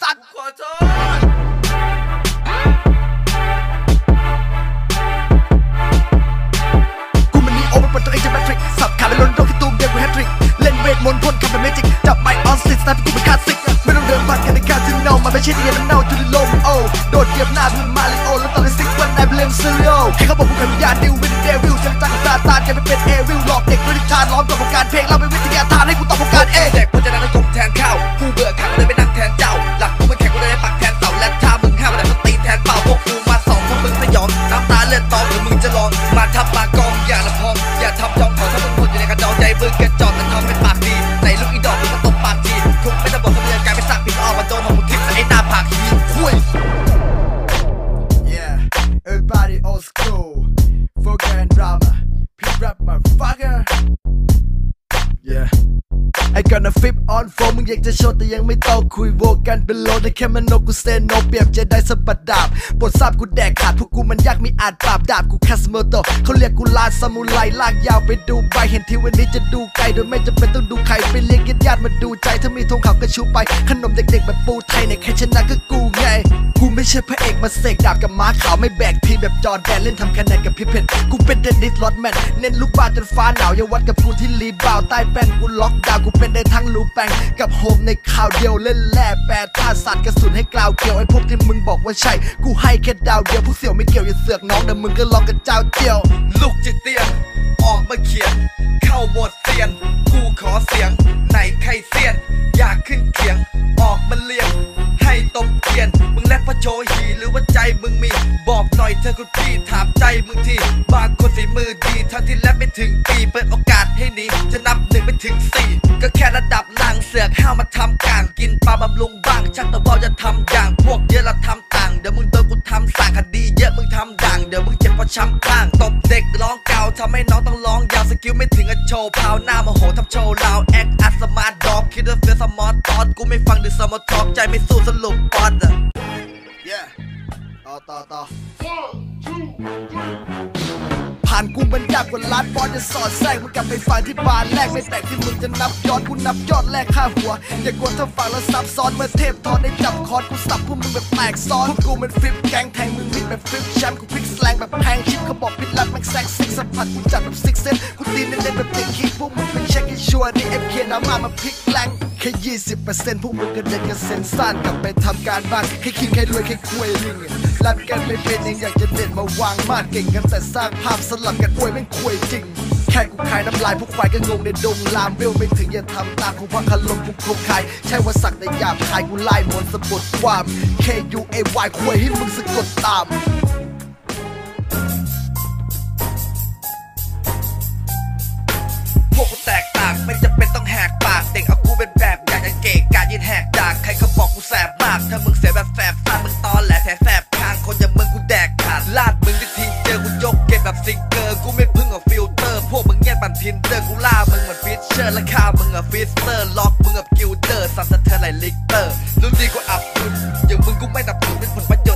สัตว์ ขอโทษกูมันนีโอมันเปิดตัวเองจะแมทริกสับขาและล้นโดนที่ตูมเดียวกูแฮตทริก เล่นเวทมนต์พ่นคำเป็นเมจิก จับไมค์ออนสติสไตล์กูเป็นคลาสสิก ไม่ต้องเดินผ่านกันในคาสิโนมันไม่ใช่เดียน้ำเน่าจุดลมโอโดดเหยียบหน้าเพื่อนมาริโอแล้วตอนในซิกวันนายเป็นเลมซิลิโอให้เขาบอกกูเป็นวิญญาณดิววินเดวิลฉันจักรซาตานแกไม่เป็นเอวิลหลอกเด็กด้วยนิทานล้อมกับวงการเพลงเราเป็นวิทยาทานให้กูตอบวงการเอง ระ ไอ้กันนะฟิปออนโฟมึงอยากจะโชว์แต่ยังไม่ต้องคุยโวกันเป็นโลได้แค่มันโนกูเซโนเปรียบจะได้สะบัดดาบปวดทราบกูแดกขาดพวกกูมันยากมีอาจปราบดาบกูแคสเมอร์โตเขาเรียกกูลาซามูไรลากยาวไปดูใบเห็นทีวันนี้จะดูไกลโดยไม่จำเป็นต้องดูใครไปเรียกญาติญาติมาดูใจถ้ามีธงขาวก็ชูไป ขนมเด็กๆแบบปูไทยในใครชนะก็กูไง ใช่พระเอกมาเสกดาบกับม้าขาวไม่แบกทีแบบจอร์แดนเล่นทำคะแนนกับพี่เพชรกูเป็นเดนนิสลอตแมนเน้นลูกบาจนฟ้าหนาวอย่าวัดกับกูที่รีบาวใต้แป้นกูล็อกดาวน์กูเป็นได้ทั้งลูแปงกับโฮมในข่าวเดียวเล่นแร่แปรธาตุสัตว์กระสุนให้กล่าวเกี่ยวไอ้พวกที่มึงบอกว่าใช่ กูให้แค่ดาวเดียวพวกเสี่ยวไม่เกี่ยวอย่าเสือกน้องเดี๋ยวมึงก็ลองกันเจ้าเจียว ลูกจิตเตียน ออกมาเขียน เข้าบทเสียนกูขอเสียง ไหนใครเสียน อยากขึ้นเขียง ออกมาเลียง ให้ตบเทียน มึงแลกพระโชหีหรือว่าใจมึงมี บอกหน่อยเธอคุณพี่ถามใจมึงทีบางคนฝีมือดีทั้งที่แลบไม่ถึงปีเปิดโอกาสให้หนีจะนับหนึ่งไปถึงสี่ก็แค่ระดับล่างเสือกห้าวมาทำกลางกินปลาบำรุงบ้างชักตะเบาจะทำางเดี๋ยวมึงเจ็บเพราะช้ำข้างตบเด็กร้องเก่าทำให้น้องต้องร้องยาวสกิลไม่ถึงอะโชว์พาวหน้าโมโหทำโชว์ลาวแอคอัสมาร์ดอกคิดว่าเฟียสมอร์ตอดกูไม่ฟังดิสมอร์ทอกใจไม่สู้สรุปปอดอะ Yeah ต่อต่อต่อานกูมันยากกว่าล้านปอนจะสอดแทรกมึงกลับไปฟังที่บาร์แรกไม่แปลกที่มึงจะนับยอดกูนับยอดแรกค่าหัว อย่ากลัวถ้าฟังแล้วซับซ้อนเมื่อเทพทอนได้จับคอร์ดกูสับพวกมึงแบบแตกซ้อนพวกกูมันฟลิปแกงแทงมึงมิดแบบฟลิปแชมป์กูพลิกแสลงแบบแพงชิปเขาบอกพิดลัดแม็กแซกซิกสัมผัสกูจัดแบบซิกเซนกูตีเน้นๆแบบติดคิกพวกมึงไปเช็คให้ชัวร์นี่เอฟเคดราม่ามาพลิกแรง แค่ยี่สิบเปอร์เซ็นต์พวกมึงก็เด็กกันเซนซ่านกลับไปทำการบ้านแค่คิดแค่รวยแค่คุยลิงรันกันไม่เป็นยังอยากจะเด็ดมาวางมาดเก่งกันแต่สร้างภาพสลับกันอวยแม่งคุยจริงแค่กูขายน้ำลายพวกควายก็งงในดงลามเวลไม่ถึงอย่าทำตามกูพักคลมกูคงคายใช่ว่าสักแต่หยาบคายกูไล่มนสะบดความ K U A Y คุยให้มึงสะกดตามพวกกูแตกต่างไม่จำเป็นต้องแหก ถ้ามึงเสียแบบแสบตามึงตอนแหลแผลแสบคางคนอย่างมึงกูแดกขาดลาดมึงด้ทีเจอกูยกเก็บแบบซิงเกอร์กูไม่พึ่งกับฟิลเตอร์ พวกมึงเงียบบันทินเดอร์กูล่ามึงเหมือนฟิชเชอร์และฆ่ามึงกับฟิสเตอร์ล็อกมึงกับกิลเตอร์สั่นสะเทือนไหลลิกเตอร์รุ่นดีกว่าอับดุณอย่างมึงกูไม่นับถือเป็นผลประโยชน์